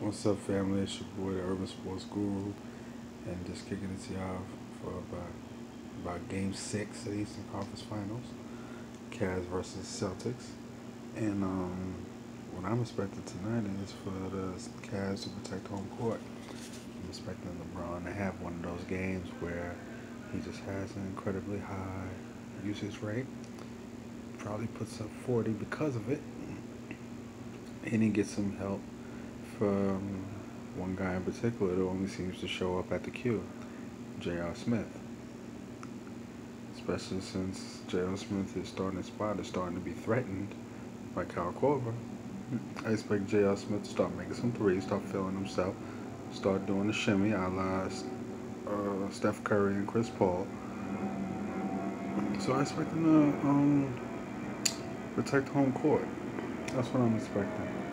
What's up, family? It's your boy, the Urban Sports Guru, and just kicking it to y'all for about, about Game Six of the Eastern Conference Finals, Cavs versus Celtics. And um, what I'm expecting tonight is for the Cavs to protect home court. I'm expecting LeBron to have one of those games where he just has an incredibly high usage rate. Probably puts up 40 because of it, and he gets some help from one guy in particular that only seems to show up at the Q, J.R. Smith. Especially since J.R. Smith, is starting to spot, is starting to be threatened by Kyle Korver. I expect J.R. Smith to start making some threes, start feeling himself, start doing the shimmy a la uh, Steph Curry and Chris Paul. So I expect him to um, protect home court. That's what I'm expecting.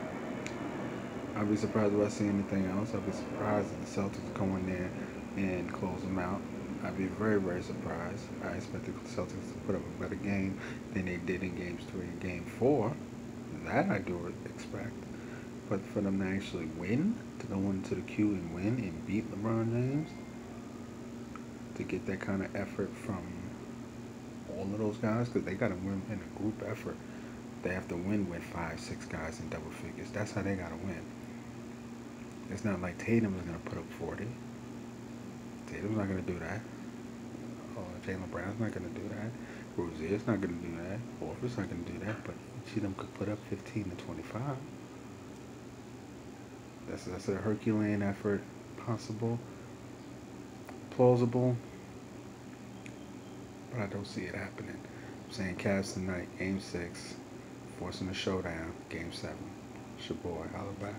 I'd be surprised if I see anything else. I'd be surprised if the Celtics come in there and close them out. I'd be very, very surprised. I expect the Celtics to put up a better game than they did in games three and game four. That I do expect. But for them to actually win, to go into the Q and win and beat LeBron James, to get that kind of effort from all of those guys, because they got to win in a group effort. They have to win with five, six guys in double figures. That's how they got to win. It's not like Tatum is going to put up 40. Tatum's not going to do that. Uh, oh, Jaylen Brown's not going to do that. Rozier's not going to do that. Horford's not going to do that. But each of them could put up 15 to 25. That's, that's a Herculean effort. Possible. Plausible. But I don't see it happening. I'm saying Cavs tonight, Game 6. Forcing a showdown, Game 7. It's your boy. Holla back.